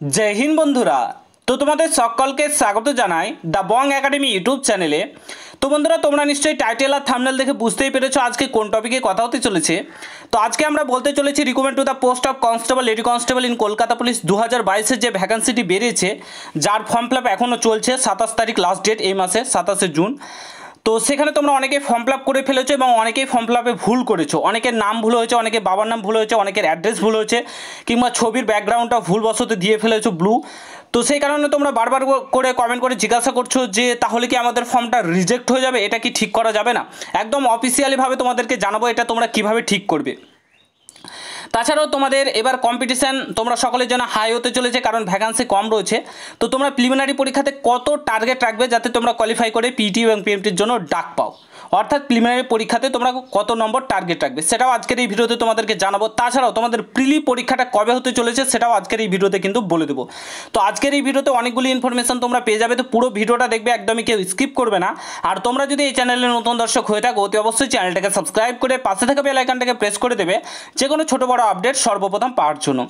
জয় হিন্দ বন্ধুরা। তো তোমাদের সকলকে স্বাগত জানাই দ্য বং একাডেমি ইউটিউব চ্যানেলে। তো বন্ধুরা, তোমরা নিশ্চয়ই টাইটেল আর থামনেল দেখে বুঝতেই পেরেছ আজকে কোন টপিকে কথা হতে চলেছে। তো আজকে আমরা বলতে চলেছি recommend to the post of constable lady constable in Kolkata police দু হাজার যে ভ্যাকান্সিটি বেরিয়েছে, যার ফর্ম ফিল আপ এখনও চলছে সাতাশ তারিখ লাস্ট ডেট এই মাসে, সাতাশে জুন। তো সেখানে তোমরা অনেকে ফর্ম ফিল করে ফেলেছো এবং অনেকেই ফর্ম ফিল ভুল করেছ। অনেকের নাম ভুল হয়েছে, অনেকের বাবার নাম ভুল হয়েছে, অনেকের অ্যাড্রেস ভুল হয়েছে কিংবা ছবির ব্যাকগ্রাউন্ডটা ভুলবশত দিয়ে ফেলেছো ব্লু তো সেই কারণে তোমরা বারবার করে কমেন্ট করে জিজ্ঞাসা করছ যে, তাহলে কি আমাদের ফর্মটা রিজেক্ট হয়ে যাবে? এটা কি ঠিক করা যাবে না? একদম অফিসিয়ালিভাবে তোমাদেরকে জানাব এটা তোমরা কীভাবে ঠিক করবে। তাছাড়াও তোমাদের এবার কম্পিটিশান তোমরা সকলের জন্য হাই হতে চলেছে, কারণ ভ্যাকান্সি কম রয়েছে। তো তোমরা প্রিলিমিনারি পরীক্ষাতে কত টার্গেট রাখবে যাতে তোমরা কোয়ালিফাই করে পিটি এবং পিএমটির জন্য ডাক পাও? অর্থাৎ প্রিলিমিনারি পরীক্ষাতে তোমরা কত নম্বর টার্গেট রাখবে? সেটাও আজকের এই ভিডিওতে তোমাদেরকে জানাব। তাছাড়াও তোমাদের প্রিলি পরীক্ষাটা কবে হতে চলেছে সেটাও আজকের এই ভিডিওতে কিন্তু বলে দেবো। তো আজকের এই ভিডিওতে অনেকগুলি ইনফরমেশন তোমরা পেয়ে যাবে। তো পুরো ভিডিওটা দেখবে, একদমই কেউ স্কিপ করবে না। আর তোমরা যদি এই চ্যানেলে নতুন দর্শক হয়ে থাকো, অতি অবশ্যই চ্যানেলটাকে সাবস্ক্রাইব করে পাশে থাকা বেল আইকনটাকে প্রেস করে দেবে। যে কোনো ছোটো বড় আপডেট সর্বপ্রথম পাওয়ার জন্য।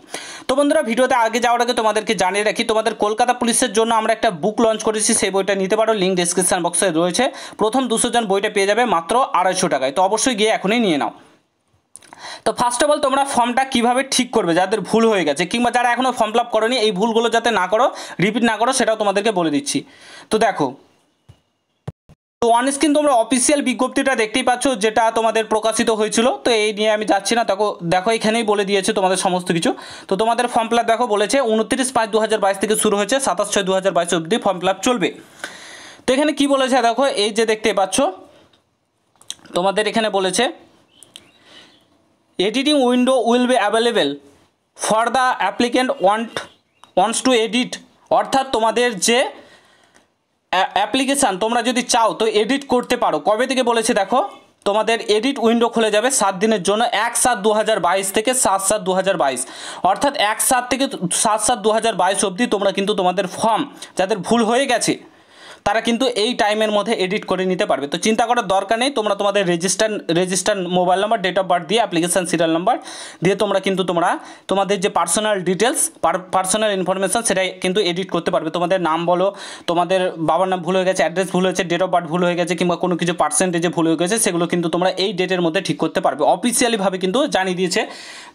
তো বন্ধুরা, ভিডিওতে আগে যাওয়ার আগে তোমাদেরকে জানিয়ে রাখি, তোমাদের কলকাতা পুলিশের জন্য আমরা একটা বুক লঞ্চ করেছি। সেই বইটা নিতে পারো লিঙ্ক ডিসক্রিপশন বক্সে রয়েছে। প্রথম দুশো জন বইটা পেয়ে যাবে। মাত্র আড়াইশো টাকায়। তো অবশ্যই গিয়ে এখনই নিয়ে নাও। তো ফার্স্ট অফ অল তোমরা ফর্মটা কীভাবে ঠিক করবে, যাদের ভুল হয়ে গেছে, কিংবা যারা এখনও ফর্ম ফিল আপ এই ভুলগুলো যাতে না করো রিপিট না করো, সেটাও তোমাদেরকে বলে দিচ্ছি। তো দেখো, তো অন স্ক্রিন তোমরা অফিসিয়াল বিজ্ঞপ্তিটা দেখতেই পাচ্ছ, যেটা তোমাদের প্রকাশিত হয়েছিল। তো এই নিয়ে আমি যাচ্ছি না, দেখো দেখো এখানেই বলে দিয়েছে তোমাদের সমস্ত কিছু। তো তোমাদের ফর্ম ফিল দেখো, বলেছে উনত্রিশ পাঁচ দু হাজার থেকে শুরু হয়েছে, সাতাশ ছয় দু হাজার অবধি ফর্ম ফিল চলবে। তো এখানে কি বলেছে, দেখো, এই যে দেখতে পাচ্ছ তোমাদের এখানে বলেছে editing window will be available for the applicant want wants to edit অর্থাৎ তোমাদের যে অ্যাপ্লিকেশান তোমরা যদি চাও তো এডিট করতে পারো। কবে থেকে বলেছে দেখো? তোমাদের এডিট উইন্ডো খুলে যাবে সাত দিনের জন্য, এক সাত দু থেকে সাত সাত দু অর্থাৎ এক সাত থেকে সাত সাত দু অবধি তোমরা কিন্তু তোমাদের ফর্ম যাদের ভুল হয়ে গেছে তারা কিন্তু এই টাইমের মধ্যে এডিট করে নিতে পারবে। তো চিন্তা করার দরকার নেই, তোমরা তোমাদের register register mobile number date of birth দিয়ে অ্যাপ্লিকেশান সিরিয়াল নাম্বার দিয়ে তোমরা কিন্তু তোমরা তোমাদের যে পার্সোনাল ডিটেলস পার্সোনাল ইনফরমেশান সেটাই কিন্তু এডিট করতে পারবে। তোমাদের নাম বলো, তোমাদের বাবার নাম ভুল হয়ে গেছে অ্যাড্রেস ভুল হয়েছে ডেট অফ বার্থ ভুল হয়ে গেছে, কিংবা কোনো কিছু পার্সেন্টেজে ভুল হয়ে গেছে, সেগুলো কিন্তু তোমরা এই ডেটের মধ্যে ঠিক করতে পারবে। অফিসিয়ালিভাবে কিন্তু জানিয়ে দিয়েছে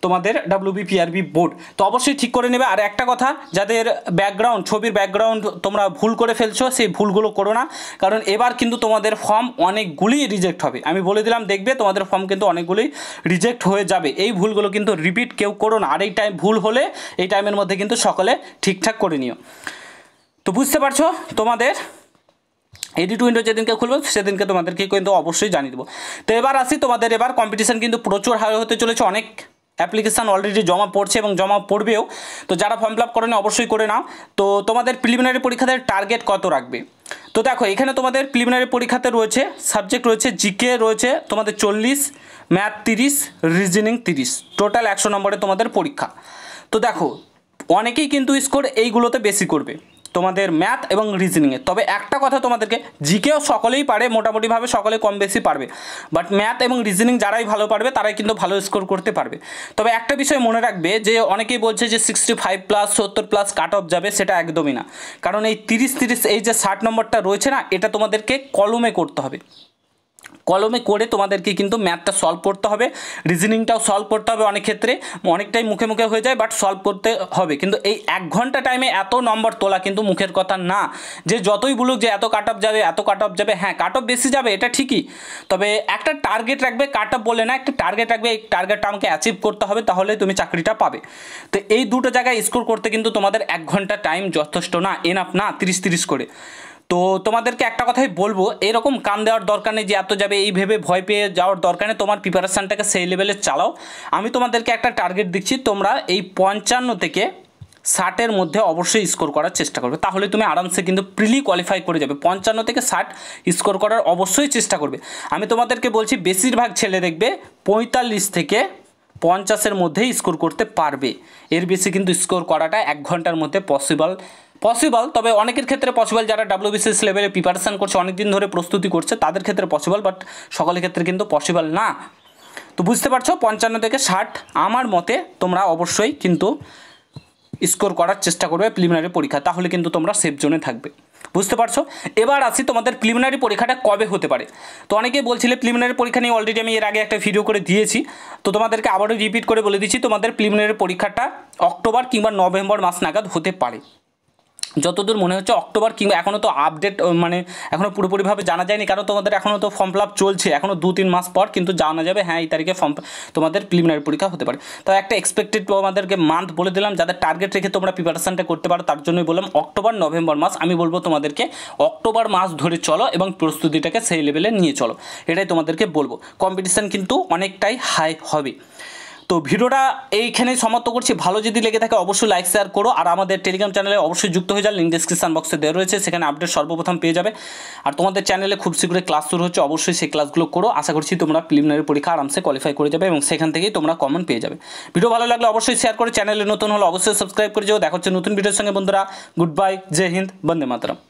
তোমাদের ডাব্লিউবিপিআরবি বোর্ড তো অবশ্যই ঠিক করে নেবে। আর একটা কথা, যাদের ব্যাকগ্রাউন্ড ছবির ব্যাকগ্রাউন্ড তোমরা ভুল করে ফেলছো, সেই ভুলগুলো করো না, কারণ এবার কিন্তু তোমাদের ফর্ম অনেকগুলি রিজেক্ট হবে। আমি বলে দিলাম, দেখবে তোমাদের ফর্ম কিন্তু অনেকগুলি রিজেক্ট হয়ে যাবে। এই ভুলগুলো কিন্তু রিপিট কেউ করো না। আর এই টাইম ভুল হলে এই টাইমের মধ্যে কিন্তু সকলে ঠিকঠাক করে নিও। তো বুঝতে পারছ? তোমাদের এডিট উইন্ডো যেদিনকে খুলবো, সেদিনকে তোমাদেরকে কিন্তু অবশ্যই জানিয়ে দেবো। তো এবার আসি তোমাদের, এবার কম্পিটিশান কিন্তু প্রচুর হাই হতে চলেছে, অনেক অ্যাপ্লিকেশান অলরেডি জমা পড়ছে এবং জমা পড়বেও। তো যারা ফর্ম ফিল আপ করেনি, অবশ্যই করে নাও। তো তোমাদের প্রিলিমিনারি পরীক্ষাতে টার্গেট কত রাখবে? তো দেখো, এখানে তোমাদের প্রিলিমিনারি পরীক্ষাতে রয়েছে সাবজেক্ট রয়েছে জিকে রয়েছে তোমাদের চল্লিশ ম্যাথ তিরিশ রিজনিং তিরিশ। টোটাল একশো নম্বরে তোমাদের পরীক্ষা। তো দেখো, অনেকেই কিন্তু স্কোর এইগুলোতে বেশি করবে। তোমাদের ম্যাথ এবং রিজনিংয়ে তবে একটা কথা তোমাদেরকে, জিকেও সকলেই পারে, মোটামুটিভাবে সকলে কম বেশি পারবে। বাট ম্যাথ এবং রিজনিং যারাই ভালো পারবে, তারাই কিন্তু ভালো স্কোর করতে পারবে। তবে একটা বিষয় মনে রাখবে যে, অনেকেই বলছে যে সিক্সটি ফাইভ প্লাস সত্তর প্লাস কাট অফ যাবে, সেটা একদমই না। কারণ এই তিরিশ তিরিশ, এই যে ষাট নম্বরটা রয়েছে না, এটা তোমাদেরকে কলমে করতে হবে। কলমে করে তোমাদেরকে কিন্তু ম্যাথটা সলভ করতে হবে রিজনিংটাও সলভ করতে হবে অনেক ক্ষেত্রে, অনেকটাই মুখে মুখে হয়ে যায় বাট সলভ করতে হবে। কিন্তু এই এক ঘণ্টা টাইমে এত নম্বর তোলা কিন্তু মুখের কথা না। যে যতই বলুক যে এত কাট অফ যাবে, এত কাট অফ যাবে হ্যাঁ কাট অফ বেশি যাবে, এটা ঠিকই। তবে একটা টার্গেট রাখবে কাট অফ বলে না, একটা টার্গেট রাখবে, এই টার্গেটটা আমাকে অ্যাচিভ করতে হবে, তাহলে তুমি চাকরিটা পাবে। তো এই দুটো জায়গায় স্কোর করতে কিন্তু তোমাদের এক ঘণ্টা টাইম যথেষ্ট না এনাফ না, তিরিশ তিরিশ করে। তো তোমাদেরকে একটা কথাই বলব, এরকম কান দেওয়ার দরকার নেই যে এত যাবে, এই ভেবে ভয় পেয়ে যাওয়ার দরকার নেই, তোমার প্রিপারেশানটাকে সেই লেভেলে চালাও। আমি তোমাদেরকে একটা টার্গেট দিচ্ছি, তোমরা এই পঞ্চান্ন থেকে ষাটের মধ্যে অবশ্যই স্কোর করার চেষ্টা করবে। তাহলে তুমি আরামসে কিন্তু প্রিলি কোয়ালিফাই করে যাবে। পঞ্চান্ন থেকে ষাট স্কোর করার অবশ্যই চেষ্টা করবে। আমি তোমাদেরকে বলছি, বেশিরভাগ ছেলে দেখবে পঁয়তাল্লিশ থেকে পঞ্চাশের মধ্যেই স্কোর করতে পারবে। এর বেশি কিন্তু স্কোর করাটা এক ঘণ্টার মধ্যে পসিবল পসিবল তবে অনেকের ক্ষেত্রে পসিবল যারা ডাব্লিউবিসিএস লেভেলে প্রিপারেশান করছে অনেক দিন ধরে প্রস্তুতি করছে, তাদের ক্ষেত্রে পসিবল বাট সকলের ক্ষেত্রে কিন্তু পসিবল না। তো বুঝতে পারছ? পঞ্চান্ন থেকে ষাট, আমার মতে তোমরা অবশ্যই কিন্তু স্কোর করার চেষ্টা করবে প্রিলিমিনারি পরীক্ষা, তাহলে কিন্তু তোমরা সেফ জোনে থাকবে। বুঝতে পারছ? এবার আসি তোমাদের প্রিলিমিনারি পরীক্ষাটা কবে হতে পারে। তো অনেকেই বলছিলে প্রিলিমিনারি পরীক্ষা নিয়ে অলরেডি আমি এর আগে একটা ভিডিও করে দিয়েছি। তো তোমাদেরকে আবারও রিপিট করে বলে দিচ্ছি, তোমাদের প্রিলিমিনারি পরীক্ষাটা অক্টোবর কিংবা নভেম্বর মাস নাগাদ হতে পারে। যতদূর মনে হচ্ছে অক্টোবর কিংবা এখনও তো আপডেট মানে এখনও পুরোপুরিভাবে জানা যায়নি, কারণ তোমাদের এখনও তো ফর্ম ফিল চলছে এখনও দু তিন মাস পর কিন্তু জানা যাবে হ্যাঁ এই তারিখে ফর্ম তোমাদের প্রিলিমিনারি পরীক্ষা হতে পারে। তো একটা এক্সপেক্টেড তোমাদেরকে মান্থ বলে দিলাম, যাদের টার্গেট রেখে তোমরা প্রিপারেশানটা করতে পারো, তার জন্যই বললাম অক্টোবর, নভেম্বর মাস, আমি বলব তোমাদেরকে অক্টোবর মাস ধরে চলো এবং প্রস্তুতিটাকে সেই লেভেলে নিয়ে চলো, এটাই তোমাদেরকে বলব। কম্পিটিশান কিন্তু অনেকটাই হাই হবে। তো ভিডিওটা এইখানেই সমাপ্ত করছি। ভালো যদি লেগে থাকে অবশ্যই লাইক শেয়ার করো। আর আমাদের টেলিগ্রাম চ্যানেলে অবশ্যই যুক্ত হয়ে যান লিঙ্ক ডিসক্রিপশন বক্সে দেওয়া রয়েছে। সেখানে আপডেট সর্বপ্রথম পেয়ে যাবে। আর তোমাদের চ্যানেলে খুব শীঘ্রই ক্লাস শুরু হচ্ছে। অবশ্যই সেই ক্লাসগুলো করো। আশা করছি তোমরা প্রিলিমিনারি পরীক্ষা আরামসে কোয়ালিফাই করে যাবে এবং সেখান থেকেই তোমরা কমন পেয়ে যাবে। ভিডিও ভালো লাগলে অবশ্যই শেয়ার করে। চ্যানেলে নতুন হলে অবশ্যই সাবস্ক্রাইব করে যাও। দেখা হচ্ছে নতুন ভিডিওর সঙ্গে বন্ধুরা। গুড বাই জয় হিন্দ। বন্দে মাতরম।